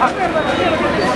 やめて